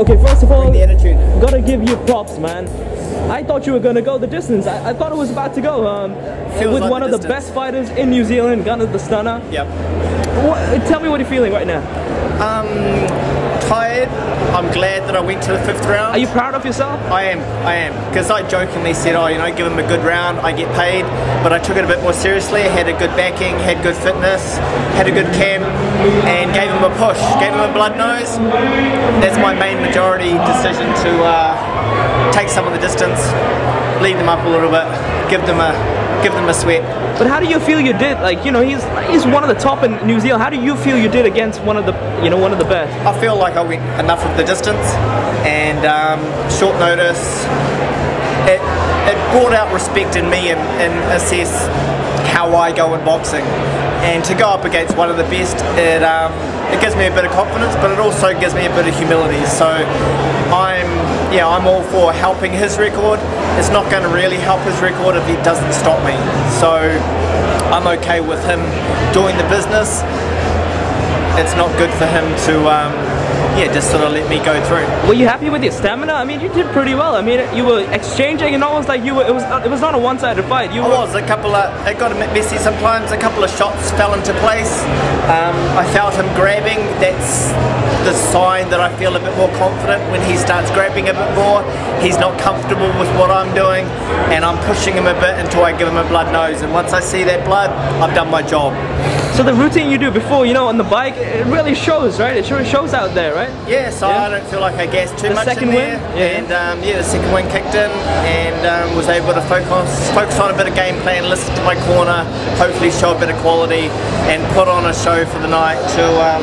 Okay, first of all, gotta give you props, man. I thought you were gonna go the distance. I, I thought it was about to go. Um, with like one the of distance. the best fighters in New Zealand, Gunnar the Stunner. Yep. What, tell me what you're feeling right now. Um, Tired. I'm glad that I went to the fifth round. Are you proud of yourself? I am, I am. Because I jokingly said, oh, you know, give him a good round, I get paid. But I took it a bit more seriously, had a good backing, had good fitness, had a good camp, and gave him a push, gave him a blood nose. That's my main majority decision to uh, take some of the distance, lead them up a little bit, give them a give them a sweat. But how do you feel you did? Like you know, he's he's one of the top in New Zealand. How do you feel you did against one of the you know one of the best? I feel like I went enough of the distance and um, short notice. It, it brought out respect in me and, and assess how I go in boxing. And to go up against one of the best, it, um, it gives me a bit of confidence, but it also gives me a bit of humility. So I'm, yeah, I'm all for helping his record. It's not going to really help his record if he doesn't stop me. So I'm okay with him doing the business it's not good for him to um, yeah just sort of let me go through. Were you happy with your stamina? I mean, you did pretty well. I mean, you were exchanging and almost like you were. It was it was not a one-sided fight. You I was a couple of it got a bit messy sometimes. A couple of shots fell into place. Um, I felt him grabbing. That's the sign that I feel a bit more confident when he starts grabbing a bit more. He's not comfortable with what I'm doing, and I'm pushing him a bit until I give him a blood nose. And once I see that blood, I've done my job. So the routine you do before, you know, on the bike, it really shows, right? It sure shows out there, right? Yeah, so Yeah. I don't feel like I gassed too The much second in there. win? Yeah. And um, yeah, the second win kicked in and um, was able to focus focus on a bit of game plan, listen to my corner, hopefully show a bit of quality, and put on a show for the night to um,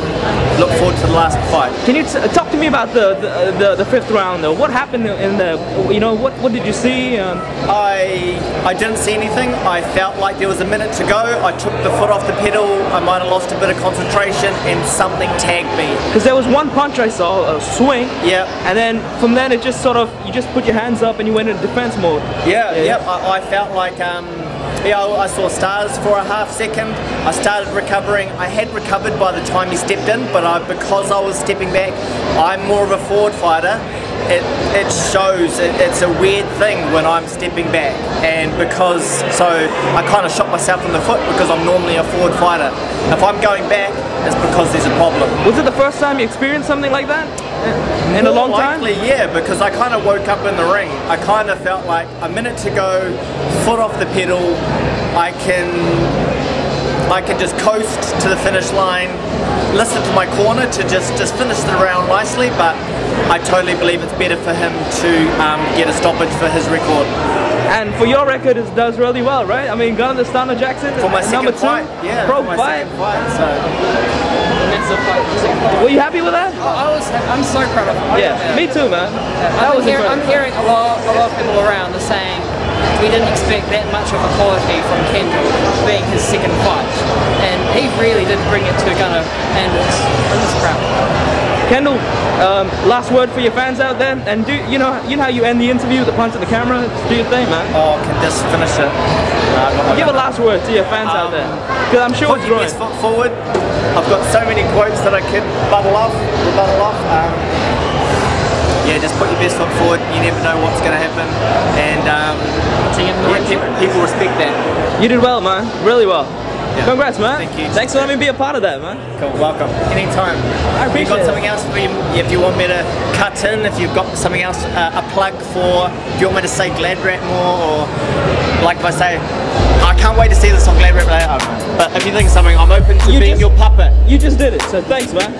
look forward to the last fight. Can you t- talk to me about the, the the the fifth round though? What happened in the? You know, what what did you see? Um, I I didn't see anything. I felt like there was a minute to go. I took the foot off the pedal. I might have lost a bit of concentration, and something tagged me. Because there was one punch I saw, a swing. Yeah. And then from then it just sort of you just put your hands up and you went into defense mode. Yeah, Yeah. yep. I, I felt like um, yeah, I I saw stars for a half second. I started recovering. I had recovered by the time he stepped in, but I, because I was stepping back, I'm more of a forward fighter. It, it shows it, it's a weird thing when I'm stepping back, and because so I kind of shot myself in the foot because I'm normally a forward fighter. If I'm going back, it's because there's a problem. Was it the first time you experienced something like that in a More long time? likely, yeah, because I kind of woke up in the ring. I kind of felt like a minute to go, foot off the pedal. I can, I can just coast to the finish line, listen to my corner to just just finish the round nicely. But I totally believe it's better for him to um, get a stoppage for his record. And for your record, it does really well, right? I mean, Gunnar the Stunner Jackson, For my number two, fight, yeah, pro fight. fight. So That's the. Were you happy with that? I was. I'm so proud of him. Yeah, me too, man. That I'm, was hear, I'm hearing a lot, a lot of people around are saying we didn't expect that much of a quality from Kendall being his second fight, and he really did bring it to Gunnar, and I'm just proud. Kendall, um, last word for your fans out there, and do you know you know how you end the interview, with the punch at the camera? Do your thing, man. oh, can just finish it. I've got my Give a last word to your fans out there, because I'm sure put it's your growing. best foot forward. I've got so many quotes that I could bubble off, bubble off. Um, yeah, just put your best foot forward. You never know what's going to happen, and um, yeah, people, people respect that. You did well, man. Really well. Yeah. Congrats, man. Thank you. Thanks for letting me be a part of that, man. Cool, welcome. Anytime. I If appreciate you've got it. something else for you, if you want me to cut in, if you've got something else, uh, a plug for, if you want me to say Gladrap more, or like if I say, I can't wait to see this on Gladrap later. I don't know. But if you think of something, I'm open to You being just- your puppet. You just did it, so thanks, man.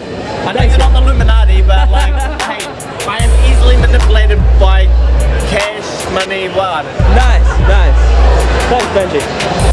I know you're not the Illuminati, but like, hey, I am easily manipulated by cash, money, what? Nice, nice. Thanks, Benji.